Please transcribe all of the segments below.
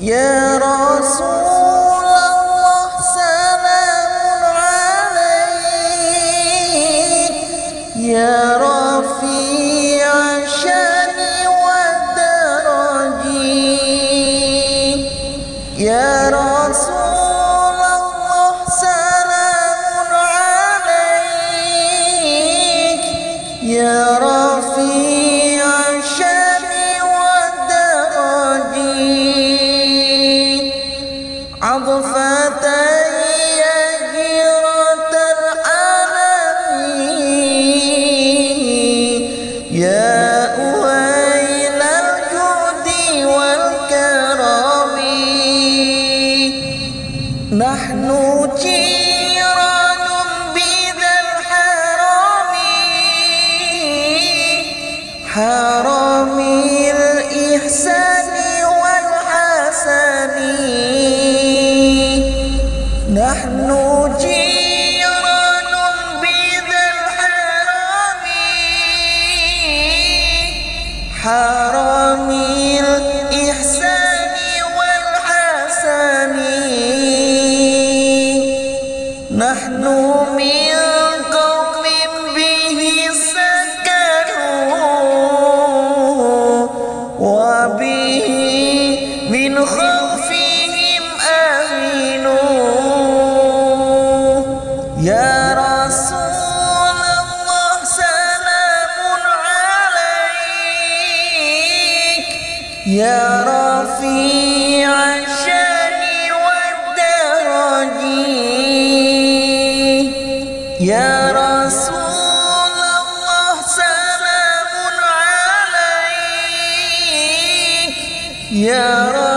يا رسول الله سلام عليك. يا رسول حرام يا رسول الله سلام عليك. يا رسول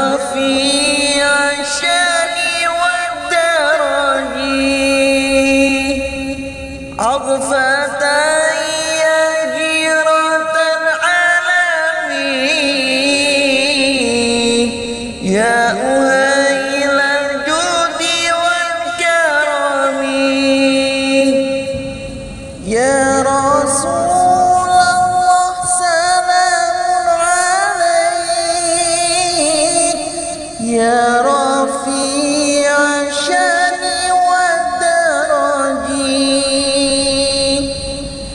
يا رفيع شاني ودرجي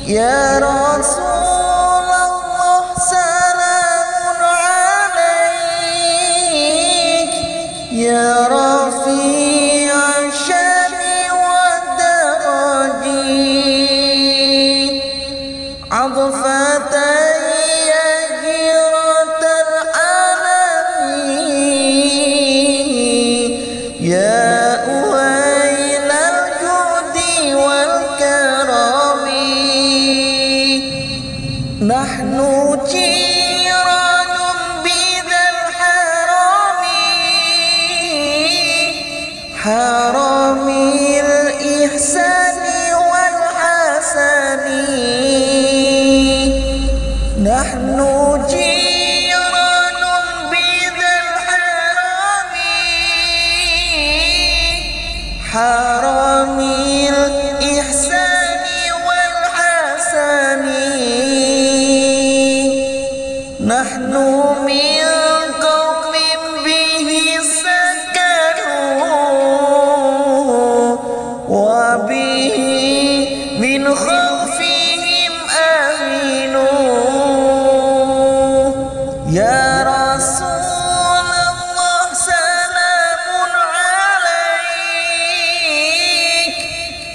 يا رسول الله سلام عليك. يا رب Cú.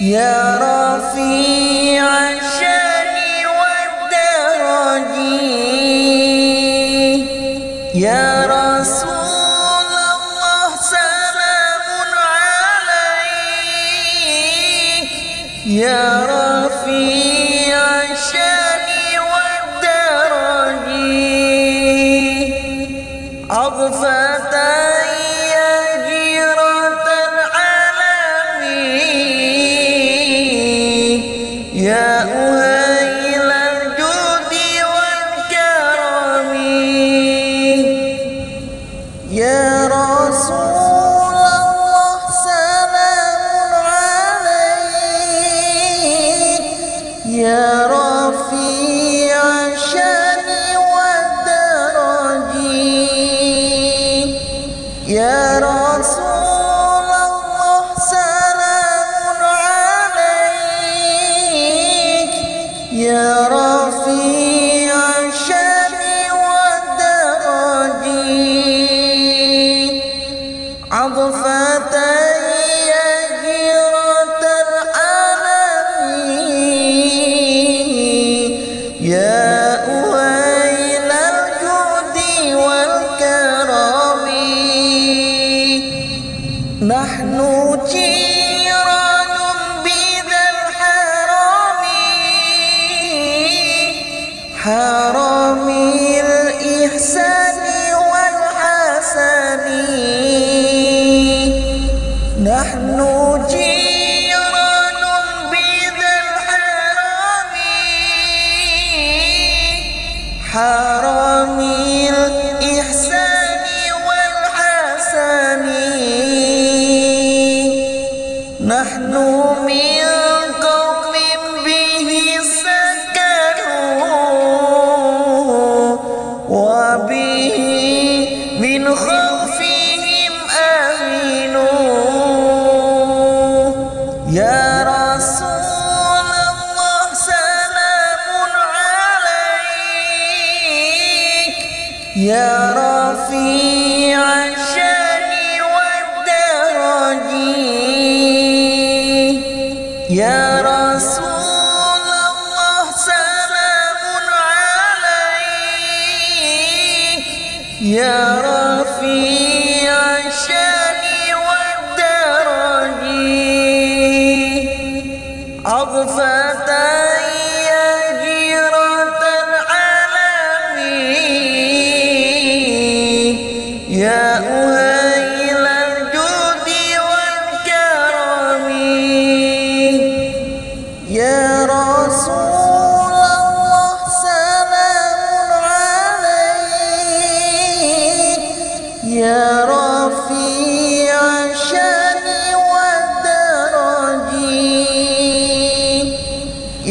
يا رفيع الشأن والدرج يا رسول الله سلام عليك. يا رسول إلجاؤها إلى الجود والكرم. يا الله سلام عليك. يا رفيق. نحن جيران بذا الحرام حرام الإحسان والحسن. نحن جيران بذا الحرام حرام يا رفيع الشأن والدرج يا رسول الله سلام عليك. يا رفيع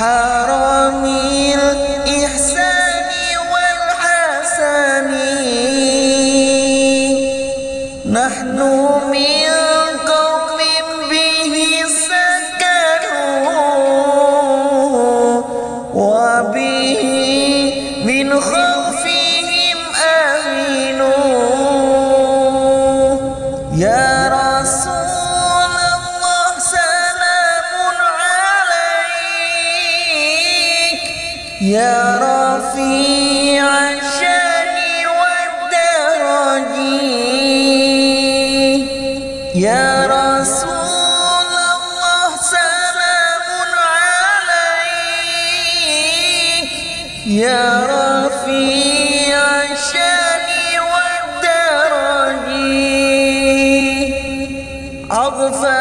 حرام 선생